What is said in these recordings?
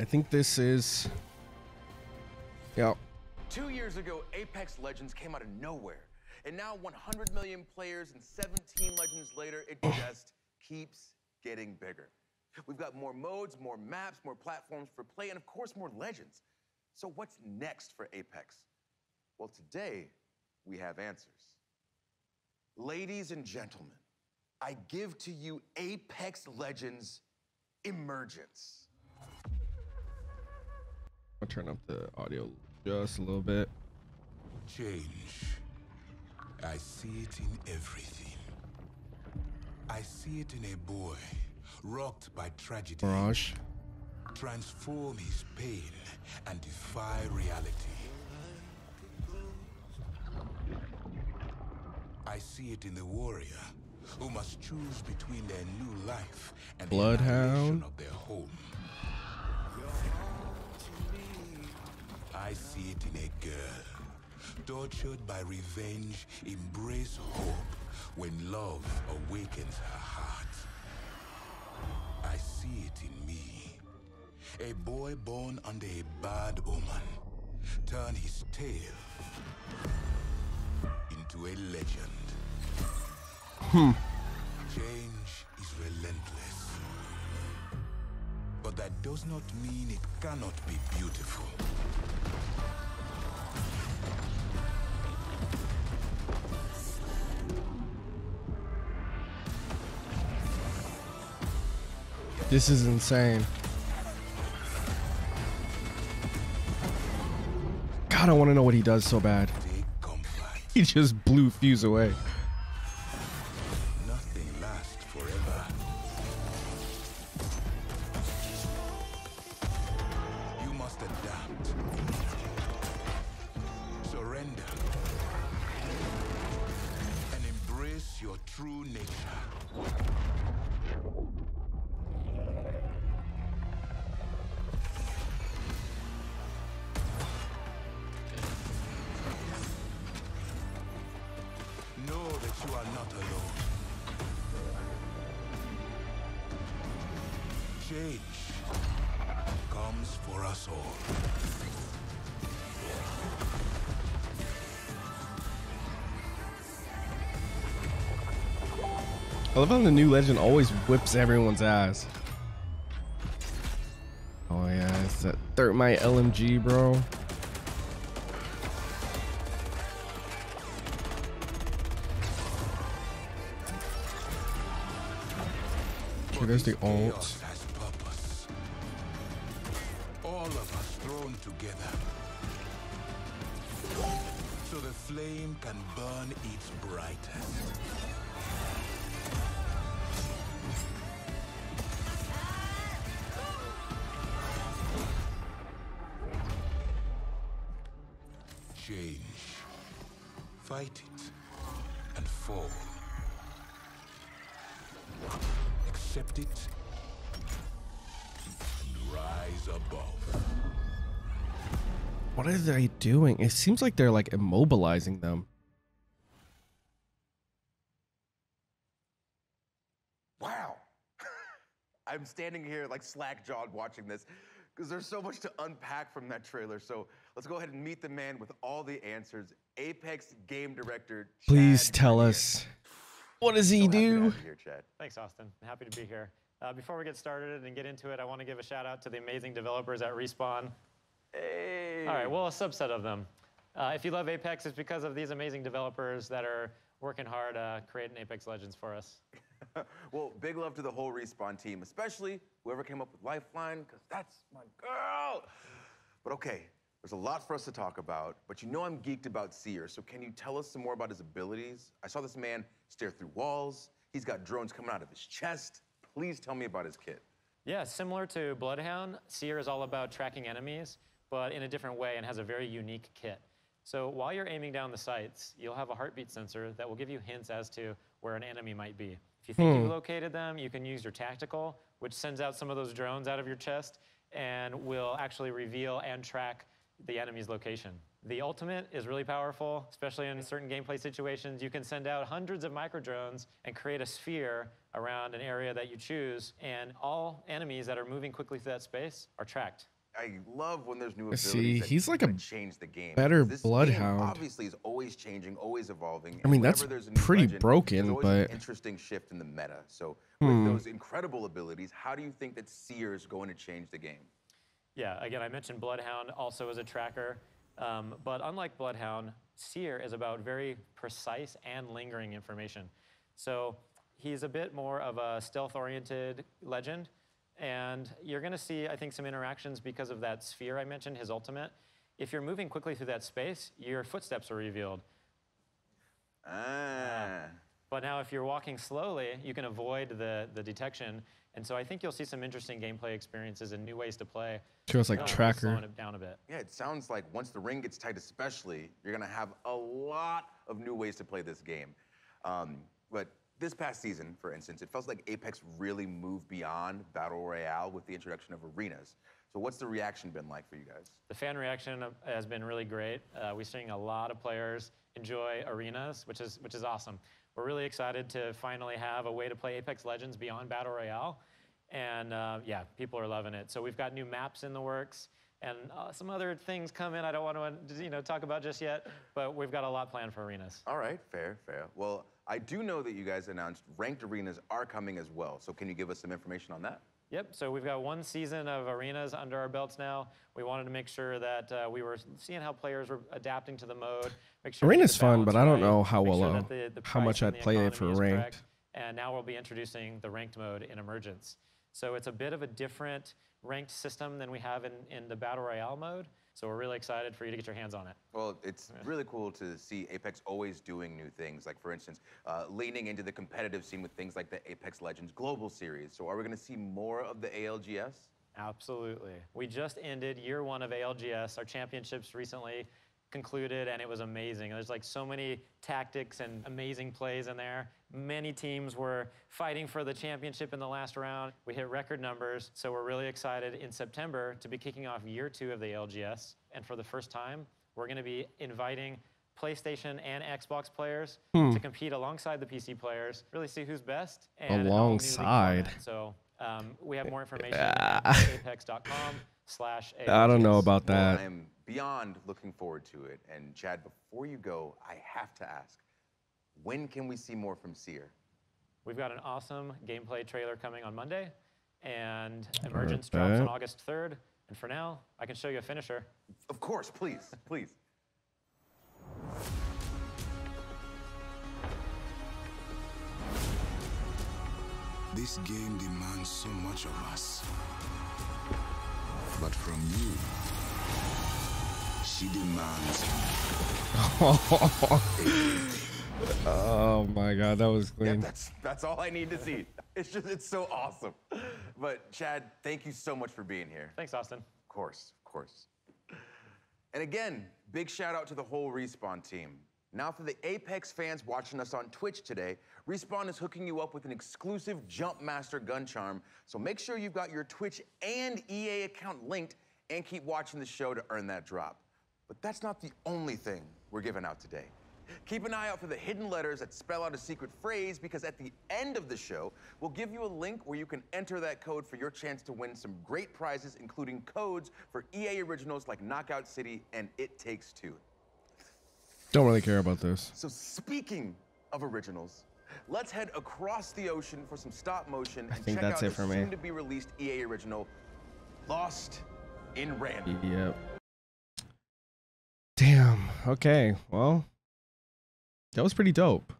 I think this is. Yeah. Two years ago, Apex Legends came out of nowhere. And now 100 million players and 17 legends later, it just keeps getting bigger. We've got more modes, more maps, more platforms for play, and of course, more legends. So what's next for Apex? Well, today, we have answers. Ladies and gentlemen, I give to you Apex Legends Emergence. I'll turn up the audio just a little bit. Change. I see it in everything. I see it in a boy rocked by tragedy. Mirage. Transform his pain and defy reality. I see it in the warrior who must choose between their new life and Bloodhound. the of their home. I see it in a girl tortured by revenge, embrace hope when love awakens her heart. I see it in me. A boy born under a bad omen turn his tale into a legend. Hmm. Change is relentless. But that does not mean it cannot be beautiful. This is insane. God, I want to know what he does so bad. He just blew Fuse away. Nothing lasts forever. You must adapt. Surrender. And embrace your true nature. Change comes for us all. I love how the new legend always whips everyone's ass. Oh yeah, it's that third my LMG, bro. Okay, there's the ult. So the flame can burn its brightest. Change. Fight it and fall. Accept it and rise above. What are they doing? It seems like they're like immobilizing them. Wow. I'm standing here like slack jawed watching this because there's so much to unpack from that trailer. So let's go ahead and meet the man with all the answers Apex game director. Please tell Grenier. us. What does he So do? here, Chad. Thanks, Austin. Happy to be here. Uh, before we get started and get into it, I want to give a shout out to the amazing developers at Respawn. Hey. All right, well, a subset of them. Uh, if you love Apex, it's because of these amazing developers that are working hard uh, creating Apex Legends for us. well, big love to the whole Respawn team, especially whoever came up with Lifeline, because that's my girl. But okay, there's a lot for us to talk about, but you know I'm geeked about Seer, so can you tell us some more about his abilities? I saw this man stare through walls, he's got drones coming out of his chest. Please tell me about his kit. Yeah, similar to Bloodhound, Seer is all about tracking enemies, but in a different way and has a very unique kit. So while you're aiming down the sights, you'll have a heartbeat sensor that will give you hints as to where an enemy might be. If you think Hmm. you located them, you can use your tactical, which sends out some of those drones out of your chest and will actually reveal and track the enemy's location. The ultimate is really powerful, especially in certain gameplay situations. You can send out hundreds of micro drones and create a sphere around an area that you choose, and all enemies that are moving quickly through that space are tracked. I love when there's new abilities. see, that he's like a change the game. better this Bloodhound. Obviously, is always changing, always evolving. I mean, that's there's a new pretty legend, broken, there's always an but- interesting shift in the meta. So, with Hmm. those incredible abilities, how do you think that Seer is going to change the game? Yeah, again, I mentioned Bloodhound also as a tracker, um, but unlike Bloodhound, Seer is about very precise and lingering information. So he's a bit more of a stealth-oriented legend, and you're going to see, I think, some interactions because of that sphere I mentioned, his ultimate. If you're moving quickly through that space, your footsteps are revealed. Ah. But now if you're walking slowly, you can avoid the, the detection. And so I think you'll see some interesting gameplay experiences and new ways to play. Feels like uh, tracker. Slowing it down a bit. Yeah, it sounds like once the ring gets tight, especially, you're gonna have a lot of new ways to play this game. Um, but this past season, for instance, it felt like Apex really moved beyond Battle Royale with the introduction of arenas. So what's the reaction been like for you guys? The fan reaction has been really great. Uh, we're seeing a lot of players enjoy arenas, which is which is awesome. We're really excited to finally have a way to play Apex Legends beyond Battle Royale, and uh, yeah, people are loving it. So we've got new maps in the works, and uh, some other things coming. I don't want to you know talk about just yet, but we've got a lot planned for arenas. All right, fair, fair. Well, I do know that you guys announced ranked arenas are coming as well. So can you give us some information on that? Yep, so we've got one season of arenas under our belts now. We wanted to make sure that uh, we were seeing how players were adapting to the mode. Make sure we get Arena's fun, but I don't balance know how make well, sure uh, the- the how much I'd play it for is ranked. correct. And now we'll be introducing the ranked mode in Emergence. So it's a bit of a different ranked system than we have in, in the Battle Royale mode. So we're really excited for you to get your hands on it. Well, it's really cool to see Apex always doing new things. Like, for instance, uh, leaning into the competitive scene with things like the Apex Legends Global Series. So, are we going to see more of the ALGS? Absolutely. We just ended year one of ALGS. Our championships recently concluded, and it was amazing. There's like so many tactics and amazing plays in there. Many teams were fighting for the championship in the last round. We hit record numbers, so we're really excited in September to be kicking off year two of the LGS. And for the first time, we're going to be inviting PlayStation and Xbox players to compete alongside the PC players, really see who's best. And an Alongside. So um, we have more information at apex.com slash I don't know ALGS. about Well, that. I'm beyond looking forward to it. And, Chad, before you go, I have to ask when can we see more from Seer? We've got an awesome gameplay trailer coming on Monday, and Emergence drops on. August 3rd. And for now, I can show you a finisher. Of course, please, please. This game demands so much of us. But from you, she demands Oh my god, that was clean. Yeah, clean. that's that's all I need to see. It's just it's so awesome. But Chad, thank you so much for being here. Thanks, Austin. Of course, of course. And again, big shout out to the whole Respawn team. Now, for the Apex fans watching us on Twitch today, Respawn is hooking you up with an exclusive Jumpmaster gun charm. So make sure you've got your Twitch and EA account linked and keep watching the show to earn that drop. But that's not the only thing we're giving out today. Keep an eye out for the hidden letters that spell out a secret phrase because at the end of the show, we'll give you a link where you can enter that code for your chance to win some great prizes, including codes for EA originals like Knockout City and It Takes Two. Don't really care about this. So speaking of originals, let's head across the ocean for some stop motion and think check that's out it the for me. soon-to-be released EA original, Lost in Random. Yep. Damn. Okay. Well, that was pretty dope.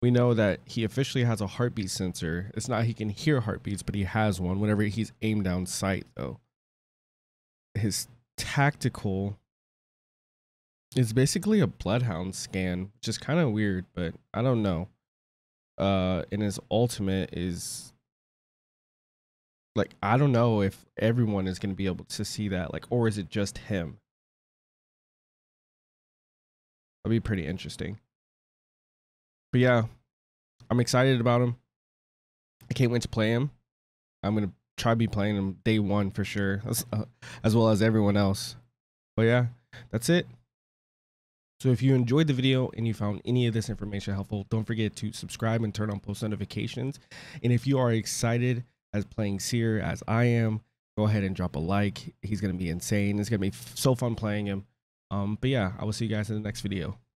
We know that he officially has a heartbeat sensor. It's not he can hear heartbeats, but he has one whenever he's aimed down sight, though. His tactical is basically a bloodhound scan, which is kind of weird, but I don't know. Uh, and his ultimate is like I don't know if everyone is going to be able to see that, like, or is it just him? That'll be pretty interesting. But yeah, I'm excited about him. I can't wait to play him. I'm gonna try to be playing him day one for sure, as, uh, as well as everyone else. But yeah, that's it. So if you enjoyed the video and you found any of this information helpful, don't forget to subscribe and turn on post notifications. And if you are excited as playing Seer as I am, go ahead and drop a like. He's going to be insane. It's going to be so fun playing him. Um, but yeah, I will see you guys in the next video.